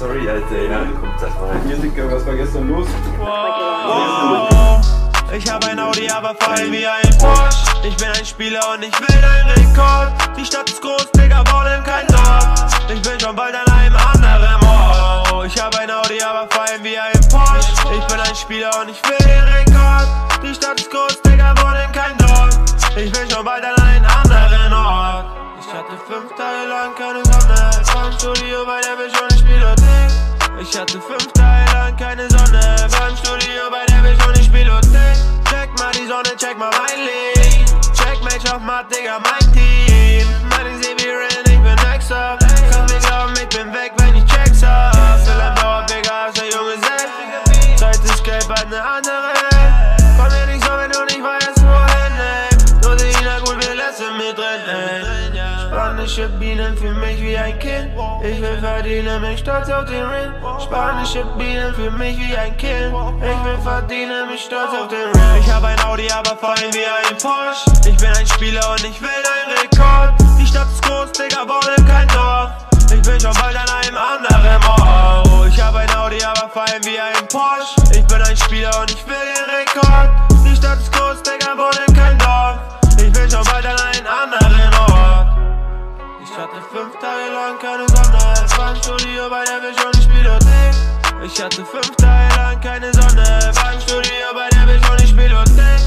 sorry, Alter. Ja, kommt das mal. Hier, Dicker, was war gestern los? Wow. Ich hab ein Audi, aber fall wie ein Porsche. Ich bin ein Spieler und ich will ein Rekord. Die Stadt ist groß, Digga, wollen kein Dorf. Ich bin schon bald an einem anderen Ort. Ich hab ein Audi, aber fallen wie ein Porsche. Ich bin ein Spieler und ich will den Rekord. Die Stadt ist groß, Digga, wollen kein Dorf. Ich bin schon bald an einem anderen Ort. Ich hatte fünf Tage lang keine Sonne. Beim Studio bei der Vision, ich hatte fünf Tage lang keine Sonne. Beim Studio bei der Vision, ich spiele Check mal die Sonne, check mal mein Lied. Check Match auf Matt, Digga, mein Team. Meine Xavier, ich bin extra. Kann mir glauben, ich bin weg, wenn ich checks hab. Will ein blauer Bigger als der junge Sepp. Zeit ist gelb, bald ne andere. Spanische Bienen für mich wie ein Kind. Ich will verdienen, mich stolz auf den Ring. Spanische Bienen für mich wie ein Kind. Ich will verdienen, mich stolz auf den Ring. Ich hab ein Audi, aber fallen wie ein Porsche. Ich bin ein Spieler und ich will ein Rekord. Die Stadt ist groß, Digga, wollen kein Dorf. Ich bin schon bald an einem anderen Ort. Ich hab ein Audi, aber fallen wie ein Porsche. Ich bin ein Spieler und ich will den Rekord. Hatte fünf Tage lang keine Sonne. Es war im Studio bei der ich spiele Dick. Ich hatte fünf Tage lang keine Sonne. Beim Studio bei der Vision, ich spiele Dick.